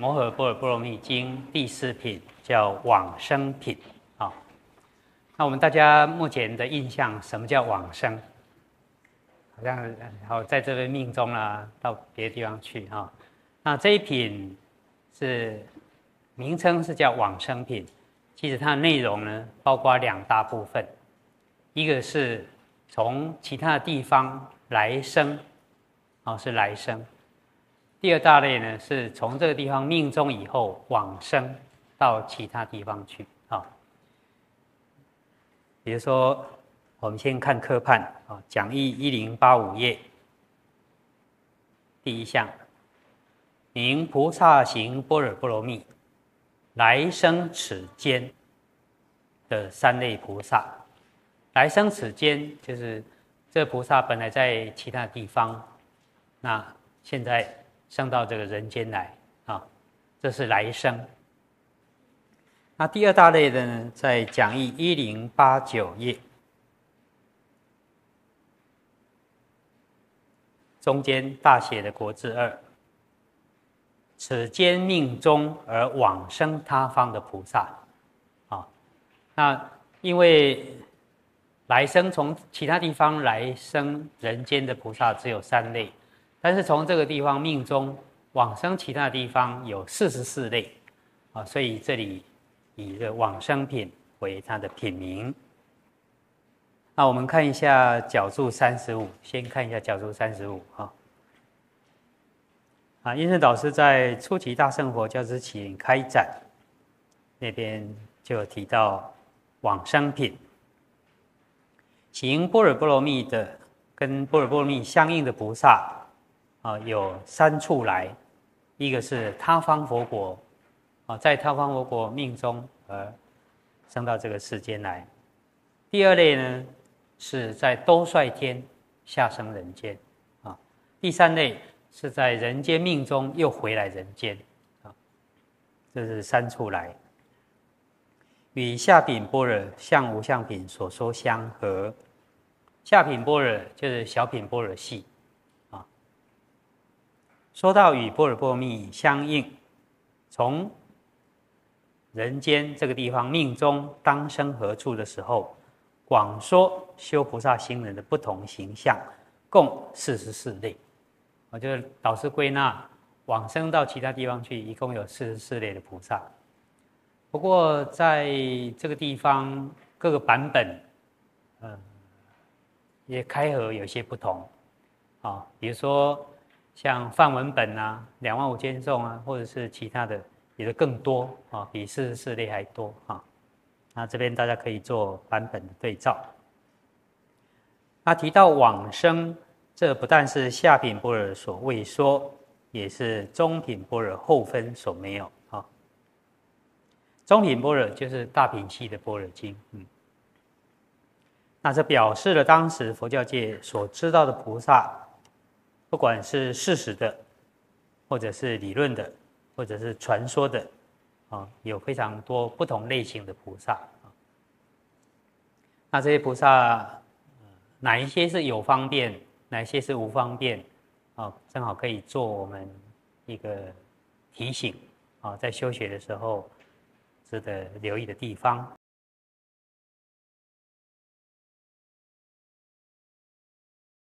摩诃般若波罗蜜经第四品叫往生品啊。那我们大家目前的印象，什么叫往生？好像好在这边命中啦，到别的地方去哈。那这一品是名称是叫往生品，其实它的内容呢，包括两大部分，一个是从其他的地方来生，啊是来生。第二大类呢，是从这个地方命中以后往生到其他地方去啊。比如说，我们先看科判啊，讲义一零八五页，第一项，名菩萨行般若波罗蜜，来生此间的三类菩萨。来生此间，就是这菩萨本来在其他地方，那现在。升到这个人间来啊，这是来生。那第二大类的呢，在讲义一零八九页中间大写的国字二，此间命中而往生他方的菩萨啊，那因为来生从其他地方来生人间的菩萨只有三类。但是从这个地方命中往生其他地方有四十四类，啊，所以这里以这往生品为它的品名。那我们看一下角注三十五，先看一下角注三十五哈。啊，印顺导师在初期大圣佛教之前开展那边就提到往生品，行波若波罗蜜的跟波尔波罗蜜相应的菩萨。啊，有三处来，一个是他方佛国，啊，在他方佛国命中而生到这个世间来；第二类呢，是在兜率天下生人间，啊；第三类是在人间命中又回来人间，啊，这是三处来，与下品般若相无相品所说相合，下品般若就是小品般若系。说到与波尔波密相应，从人间这个地方命中当生何处的时候，广说修菩萨行人的不同形象，共四十四类。我就是导师归纳往生到其他地方去，一共有四十四类的菩萨。不过在这个地方各个版本，嗯，也开合有些不同啊，比如说。像范文本啊，两万五千众啊，或者是其他的，也是更多啊，比四十四类还多啊。那这边大家可以做版本的对照。那提到往生，这不但是下品般若所未说，也是中品般若后分所没有啊。中品般若就是大品系的般若经，嗯。那这表示了当时佛教界所知道的菩萨。不管是事实的，或者是理论的，或者是传说的，啊，有非常多不同类型的菩萨啊。那这些菩萨，哪一些是有方便，哪一些是无方便，啊，正好可以做我们一个提醒啊，在修学的时候值得留意的地方。